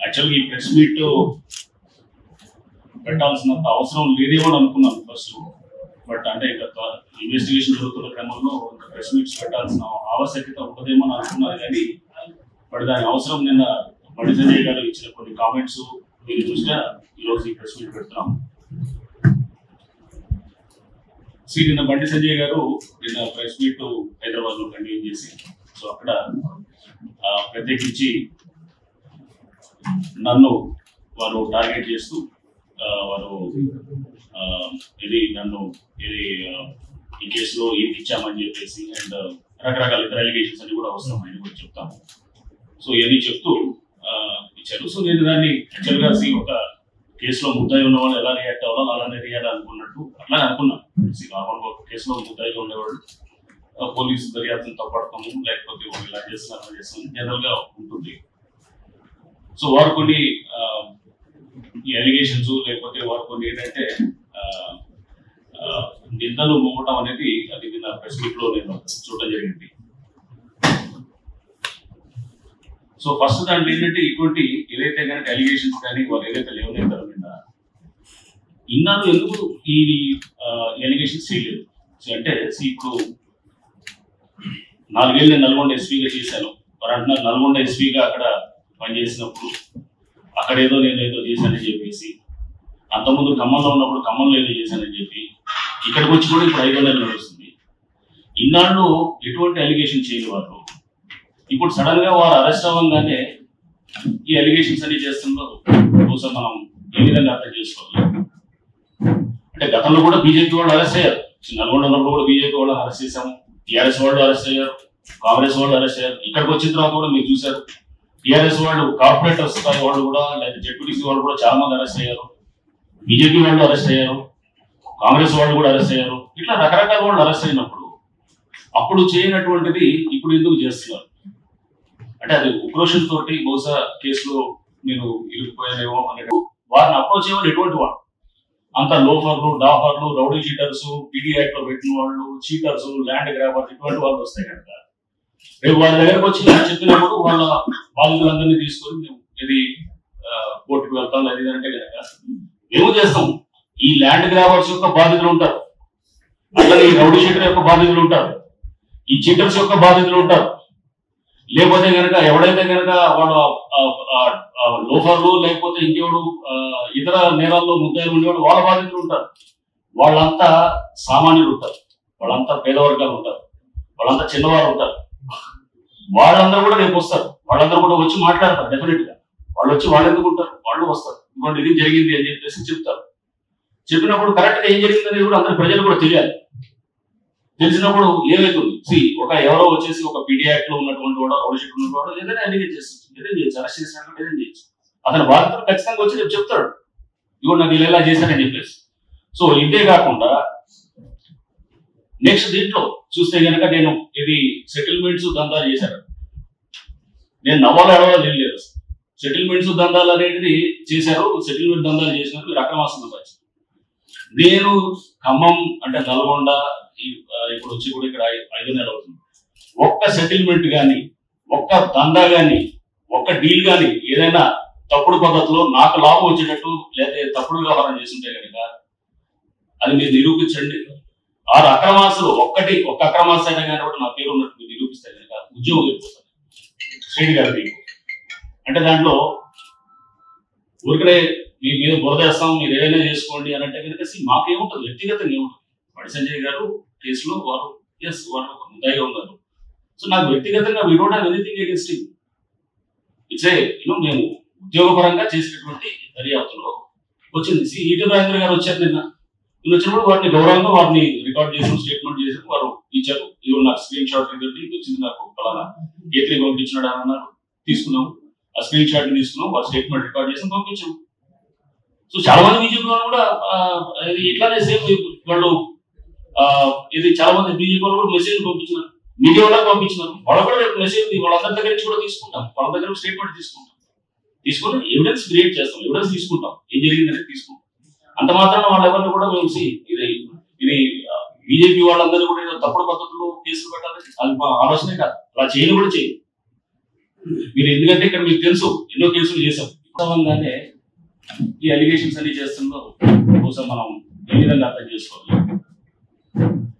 యాక్చువల్గా ఈ press meet పెట్టాల్సినంత అవసరం లేదేమో అని అనుకున్నాను ఫస్ట్ బట్ అంటే ఇక ఇన్వెస్టిగేషన్ జరుగుతున్న క్రమంలో ఇంకా ప్రెస్ మీట్స్ పెట్టాల్సిన ఆవశ్యకత ఉండదేమో అని అనుకున్నాను కానీ బట్ దాని అవసరం నిన్న బండి సంజయ్ గారు ఇచ్చిన కొన్ని కామెంట్స్ మీరు చూసినా ఈరోజు ఈ ప్రెస్ మీట్ పెడుతున్నాం శ్రీ నిన్న బండి సంజయ్ గారు నిన్న ప్రెస్ మీట్ హైదరాబాద్లో కంటిన్యూ చేసి సో అక్కడ ప్రత్యేకించి నన్ను వారు టార్గెట్ చేస్తూ వారు ఇది నన్ను ఇది ఈ కేసులో ఏది ఇచ్చామని చెప్పేసి అండ్ రకరకాల ఇతర ఎలిగేషన్స్ అన్ని కూడా అవసరం ఆయన కూడా చెప్తాము. సో ఇవన్నీ చెప్తూ ఇచ్చారు. సో నేను దాన్ని యాక్చువల్గా ఒక కేసులో ముద్దాయి ఉన్న వాళ్ళు ఎలా రియాక్ట్ అవ్వాలో అలానే రియాక్ట్ అనుకున్నట్టు అట్లానే అనుకున్నాను నార్మల్గా ఒక కేసులో ముద్దాయిగా ఉండేవాళ్ళు పోలీసు దర్యాప్తును తప్పడతాము లేకపోతే వాళ్ళు ఇలా చేస్తున్నారు అలా చేస్తాము జనరల్గా ఉంటుంది. సో వారు కొన్ని ఈ అలిగేషన్స్ లేకపోతే వారు కొన్ని ఏంటంటే నిందలు మోగటం అనేది అది నిన్న ప్రెస్ మీట్లో నేను చూడటం జరిగింది. సో ఫస్ట్ దాంట్లో ఏంటంటే ఇటువంటి ఏదైతే కనుక అలిగేషన్స్ కానీ వాళ్ళు ఏదైతే లేవనెత్తారో నిన్న ఇన్నాళ్ళు ఎందుకు ఈ ఎలిగేషన్స్ చేయలేదు? అంటే ఇప్పుడు నాలుగేళ్ళు నేను నల్గొండ ఎస్పీగా చేశాను. వారు అంటున్నారు నల్గొండ ఎస్పీగా అక్కడ పనిచేసినప్పుడు అక్కడ ఏదో నేను ఏదో చేశానని చెప్పేసి అంతకుముందు ఖమ్మంలో ఉన్నప్పుడు ఖమ్మంలో ఏదో చేశానని చెప్పి ఇక్కడికి వచ్చి కూడా ఇప్పుడు ఐదు నెలలు నడుస్తుంది. ఇన్నాళ్ళు ఎటువంటి అలిగేషన్ చేయని వారు ఇప్పుడు సడన్గా వారు అరెస్ట్ అవ్వగానే ఈ అలిగేషన్స్ అన్ని చేస్తున్నారు బహుశా మనం ఏ విధంగా అర్థం చేసుకోవాలి? అంటే గతంలో కూడా బీజేపీ వాళ్ళు అరెస్ట్ అయ్యారు. నల్గొండ ఉన్నప్పుడు కూడా బీజేపీ వాళ్ళు అరెస్ట్ చేశాము. టీఆర్ఎస్ వాళ్ళు అరెస్ట్ అయ్యారు. కాంగ్రెస్ వాళ్ళు అరెస్ట్ అయ్యారు. ఇక్కడికి వచ్చిన తర్వాత కూడా మీరు చూశారు. టిఆర్ఎస్ వాళ్ళు కార్పొరేటర్ స్థాయి వాళ్ళు కూడా లేదా జెడ్పీటీసీ వాళ్ళు కూడా చాలా మంది అరెస్ట్ అయ్యారు. బీజేపీ వాళ్ళు అరెస్ట్ అయ్యారు. కాంగ్రెస్ వాళ్ళు కూడా అరెస్ట్ అయ్యారు. ఇట్లా రకరకాల వాళ్ళు అరెస్ట్ అయినప్పుడు అప్పుడు చేయనటువంటిది ఇప్పుడు ఎందుకు చేస్తున్నారు? అంటే అది ఉక్రోషం తోటి బహుశా కేసులో మీరు ఇరుక్కుపోయారేమో అనేది వారిని అప్రోచ్ అయ్యేవాళ్ళు ఎటువంటి వాళ్ళు? అంత లోఫర్లు డాఫర్లు రౌడీ చీటర్స్ పీడీ యాక్ట్లో పెట్టిన వాళ్ళు చీటర్స్ ల్యాండ్ గ్రాబర్స్ ఇటువంటి వాళ్ళు వస్తాయి కనుక. రేపు వాళ్ళ దగ్గరకు వచ్చి చెప్పినప్పుడు వాళ్ళ బాధితులందరినీ తీసుకొని మేము ఇది ఆ, కోర్టుకు వెళ్తాం లేదా అంటే కనుక ఏమో చేస్తాం. ఈ ల్యాండ్ గ్రాబర్స్ యొక్క బాధితులు ఉంటారు. అట్లాగే ఈ రౌడీ షీటర్ యొక్క బాధితులు ఉంటారు. ఈ చీటర్స్ యొక్క బాధితులు ఉంటారు. లేకపోతే కనుక ఎవడైతే కనుక వాడు ఆ, లోఫర్లు లేకపోతే ఇంకెవడు ఆ, ఇతర నేరాల్లో ముద్దాయిలు ఉండేవాడు వాళ్ళ బాధితులు ఉంటారు. వాళ్ళంతా సామాన్యులు ఉంటారు. వాళ్ళంతా పేదవర్గాలు ఉంటారు. వాళ్ళంతా చిన్నవారు ఉంటారు. వాళ్ళందరూ కూడా రేపు వస్తారు. వాళ్ళందరూ కూడా వచ్చి మాట్లాడతారు డెఫినెట్గా. వాళ్ళు వచ్చి వాళ్ళు ఎందుకుంటారు? వాళ్ళు వస్తారు. ఇటువంటి ఇది జరిగింది అని చెప్పేసి చెప్తారు. చెప్పినప్పుడు కరెక్ట్గా ఏం జరిగింది అనేది కూడా అందరి ప్రజలు కూడా తెలియాలి. తెలిసినప్పుడు ఏమైతుంది? సి ఒక ఎవరో వచ్చేసి ఒక పీడీ యాక్ట్లో ఉన్నటువంటి వాడు ఔషధం ఉన్నవాడు ఏదైనా అడిగే చేస్తుంది ఏదైనా చేయొచ్చు. అరెస్ట్ చేసినట్టు ఏదైనా చేయొచ్చు. అతను బాధితుడు ఖచ్చితంగా వచ్చి చెప్తాడు. ఇవ్వ నాకు ఇలా ఇలా చేశానని చెప్పేసి. సో ఇదే కాకుండా నెక్స్ట్ దీంట్లో చూస్తే కనుక నేను ఇది సెటిల్మెంట్స్ దందాలు చేశాను. నేను నవ్వాలి అడవాలి ఏం లేదు సెటిల్మెంట్స్ దందాలు అనేది చేశారు సెటిల్మెంట్ దందాలు చేసినప్పుడు మీరు అక్రమాసంతో సంపాదించారు నేను ఖమ్మం అంటే నల్గొండ ఇప్పుడు వచ్చి కూడా ఇక్కడ ఐదు నెలలు అవుతుంది. ఒక్క సెటిల్మెంట్ కానీ ఒక్క దందా కానీ ఒక్క డీల్ కానీ ఏదైనా తప్పుడు పద్ధతిలో నాకు లాభం వచ్చేటట్టు లేదా తప్పుడు వ్యవహారం చేస్తుంటే కనుక అది మీరు నిరూపించండి. ఆరు అక్రమాసులు ఒక్కటి ఒక్క అక్రమాస అయినా కానీ కూడా నా పేరు ఉన్నట్టు మీరు నిరూపిస్తే కనుక ఉద్యోగం వెళ్ళిపోతాను శ్రేణి గారు మీకు. అంటే దాంట్లో ఊరికనే మీ మీద బురదేస్తాం మీరు ఏదైనా చేసుకోండి అని అంటే కనుక మాకేముంటుంది? వ్యక్తిగతంగా ఏముంటుంది? వాడి సంజయ్ గారు కేసులో వారు ఎస్ వారు ఒక ముద్దాయిగా ఉన్నారు. సో నాకు వ్యక్తిగతంగా we don't have anything against him it's you know మేము ఉద్యోగపరంగా చేసినటువంటి దర్యాప్తులో వచ్చింది. సి ఈటీ రాజేంద్ర గారు వచ్చారు నిన్న. వీళ్ళు వచ్చినప్పుడు వాటిని గౌరవంగా వారిని రికార్డ్ చేసిన స్టేట్మెంట్ చేసి వారు ఇచ్చారు. ఇది నాకు స్క్రీన్ షాట్ ఇదండి ఇది వచ్చింది నాకు ఫలానా ఏ త్రీ పంపించినాడు అని అన్నారు. తీసుకున్నాం ఆ స్క్రీన్ షాట్ తీసుకున్నాం వారి స్టేట్మెంట్ రికార్డ్ చేసి పంపించాం సో చాలా మంది బీజేపీ వాళ్ళు కూడా ఇట్లానే సేమ్ వాళ్ళు ఇది చాలా మంది బీజేపీ వాళ్ళు కూడా మెసేజ్ పంపించినారు. మీడియా వాళ్ళకి పంపించినారు. వాళ్ళ కూడా రేపు మెసేజ్ వాళ్ళందరి దగ్గర నుంచి కూడా తీసుకుంటాం. వాళ్ళ దగ్గర స్టేట్మెంట్ తీసుకుంటాం. తీసుకొని ఎవిడెన్స్ క్రియేట్ చేస్తాం. ఎవిడెన్స్ తీసుకుంటాం. ఏం జరిగిందనేది తీసుకుంటాం. అంత మాత్రాన వాళ్ళెవరిని కూడా మేము ఇది ఇది బీజేపీ వాళ్ళందరూ కూడా ఏదో తప్పుడు పద్ధతులు కేసులు పెట్టాలి అది మా ఆలోచనే కాదు. అలా చేయని కూడా చేయి మీరు ఎందుకంటే ఇక్కడ మీకు తెలుసు ఎన్నో కేసులు చేసాం వాస్తవంగానే ఈ అలిగేషన్స్ అన్ని చేస్తుందో బహుశా మనం ఏ విధంగా అర్థం చేసుకోవాలి?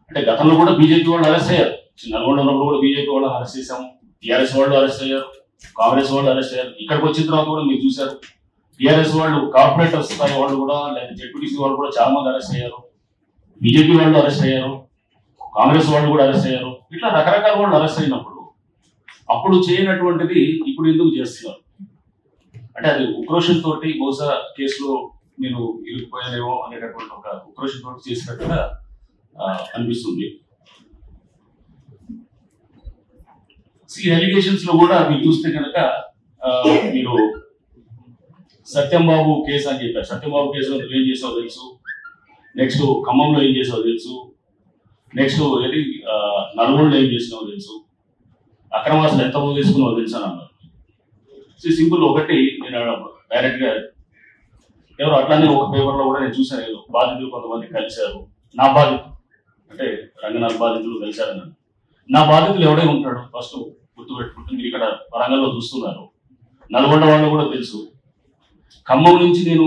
అంటే గతంలో కూడా బీజేపీ వాళ్ళు అరెస్ట్ అయ్యారు. నల్గొండ ఉన్నప్పుడు కూడా బీజేపీ వాళ్ళు అరెస్ట్ చేశాము. టీఆర్ఎస్ వాళ్ళు అరెస్ట్ అయ్యారు. కాంగ్రెస్ వాళ్ళు అరెస్ట్ అయ్యారు. ఇక్కడికి వచ్చిన తర్వాత కూడా మీరు చూశారు. టిఆర్ఎస్ వాళ్ళు కార్పొరేటర్ స్థాయి వాళ్ళు కూడా లేదా జెడ్పీటీసీ వాళ్ళు కూడా చాలా మంది అరెస్ట్ అయ్యారు. బీజేపీ వాళ్ళు అరెస్ట్ అయ్యారు. కాంగ్రెస్ వాళ్ళు కూడా అరెస్ట్ అయ్యారు. ఇట్లా రకరకాల వాళ్ళు అరెస్ట్ అయినప్పుడు అప్పుడు చేయనటువంటిది ఇప్పుడు ఎందుకు చేస్తున్నారు? అంటే అది ఉక్రోషంతో తోటి బహుశా కేసులో నేను ఇరుక్కుపోయానేమో అనేటటువంటి ఒక ఉక్రోషంతో తోటి చేసినట్టుగా అనిపిస్తుంది. ఈ అలిగేషన్స్లో కూడా మీరు చూస్తే కనుక మీరు సత్యంబాబు కేసు అని చెప్పారు. సత్యంబాబు కేసులో నువ్వు ఏం చేసావు తెలుసు? నెక్స్ట్ ఖమ్మంలో ఏం చేసావు తెలుసు? నెక్స్ట్ ఏది? నలుగురులో ఏం చేసినావో తెలుసు? అక్రమాసులు ఎంత ముందు తీసుకున్నావు తెలుసు అని అన్నారు సింపుల్ ఒకటి నేను డైరెక్ట్గా ఎవరు అట్లానే ఒక పేపర్లో కూడా నేను చూశాను ఏదో. బాధితులు కొంతమంది కలిశారు. నా బాధితులు అంటే రంగనాథ్ బాధితులు కలిశారని నా బాధితులు ఎవడే ఉంటాడు? ఫస్ట్ గుర్తుపెట్టుకుంటే మీరు ఇక్కడ వరంగల్లో చూస్తున్నారు. నల్గొండ వాళ్ళు కూడా తెలుసు. ఖమ్మం నుంచి నేను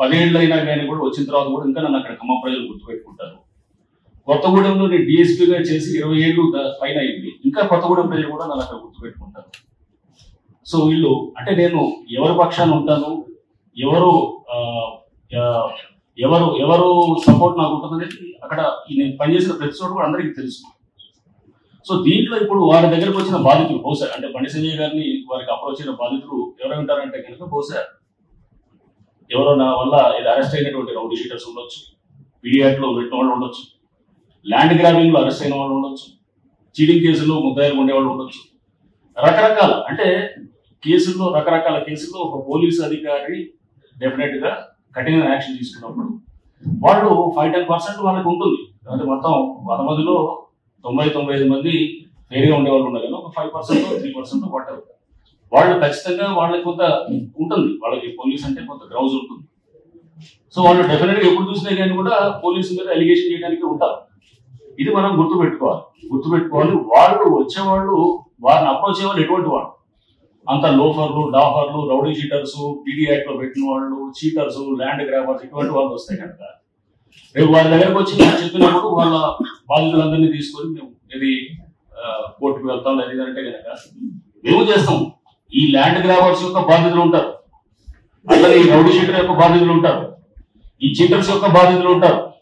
పదేళ్ళు అయినా కానీ కూడా వచ్చిన తర్వాత కూడా ఇంకా నన్ను అక్కడ ఖమ్మం ప్రజలు గుర్తుపెట్టుకుంటారు. కొత్తగూడెంలో నేను డిఎస్పీగా చేసి ఇరవై ఏళ్ళు పైన అయింది. ఇంకా కొత్తగూడెం ప్రజలు కూడా నన్ను అక్కడ గుర్తుపెట్టుకుంటారు. సో వీళ్ళు అంటే నేను ఎవరి పక్షాన ఉంటాను ఎవరు ఎవరు ఎవరు సపోర్ట్ నాకు ఉంటుంది అనేది అక్కడ నేను పనిచేసిన ప్రతి చోట కూడా అందరికీ తెలుసు. సో దీంట్లో ఇప్పుడు వారి దగ్గరకు వచ్చిన బాధితులు బహుశా అంటే బండి సంజయ్ గారిని వారికి అప్రోచ్ అయిన బాధితులు ఎవరై ఉంటారంటే కనుక బహుశా ఎవరో నా వల్ల ఇది అరెస్ట్ అయినటువంటి రౌడీ షీటర్స్ ఉండొచ్చు. పీడియాట్ పెట్టిన వాళ్ళు ఉండొచ్చు. ల్యాండ్ గ్రాబింగ్లో అరెస్ట్ అయిన వాళ్ళు ఉండొచ్చు. చీటింగ్ కేసులో ముద్దాయిలు ఉండేవాళ్ళు ఉండొచ్చు. రకరకాల అంటే కేసుల్లో రకరకాల కేసుల్లో ఒక పోలీసు అధికారి డెఫినెట్గా కఠిన యాక్షన్ తీసుకున్నప్పుడు వాళ్ళు ఫైవ్ టెన్ పర్సెంట్ వాళ్ళకి ఉంటుంది. అంటే మొత్తం వంద మందిలో తొంభై తొంభై ఐదు మంది ఫెయిర్గా ఉండేవాళ్ళు ఉన్నారు. కానీ ఒక five percent three percent water వాళ్ళు ఖచ్చితంగా వాళ్ళకి కొంత ఉంటుంది. వాళ్ళకి పోలీస్ అంటే కొంత గ్రౌజ్ ఉంటుంది. సో వాళ్ళు డెఫినెట్గా ఎప్పుడు చూసినా కానీ కూడా పోలీసు మీద అలిగేషన్ చేయడానికి ఉంటారు. ఇది మనం గుర్తు పెట్టుకోవాలి గుర్తు పెట్టుకోవాలి వాళ్ళు వచ్చేవాళ్ళు వారిని అప్రోచ్ అయ్యేవాళ్ళు ఎటువంటి వాళ్ళు? అంత లోఫర్లు డాఫర్లు రౌడీ షీటర్స్ పీడీ యాక్ట్లో పెట్టిన వాళ్ళు చీటర్స్ ల్యాండ్ గ్రాబర్స్ ఇటువంటి వాళ్ళు వస్తాయి కనుక రేపు వాళ్ళ దగ్గరకు వచ్చి నేను చెప్పినప్పుడు వాళ్ళ బాధితులందరినీ తీసుకొని మేము ఇది కోర్టుకు వెళ్తాం. లేదా అంటే కనుక మేము చేస్తాం. ఈ ల్యాండ్ గ్రాబర్స్ యొక్క బాధితులు ఉంటారు. అట్లనే ఈ రౌడీ షీటర్ యొక్క బాధితులు ఉంటారు. ఈ చీటర్స్ యొక్క బాధితులు ఉంటారు.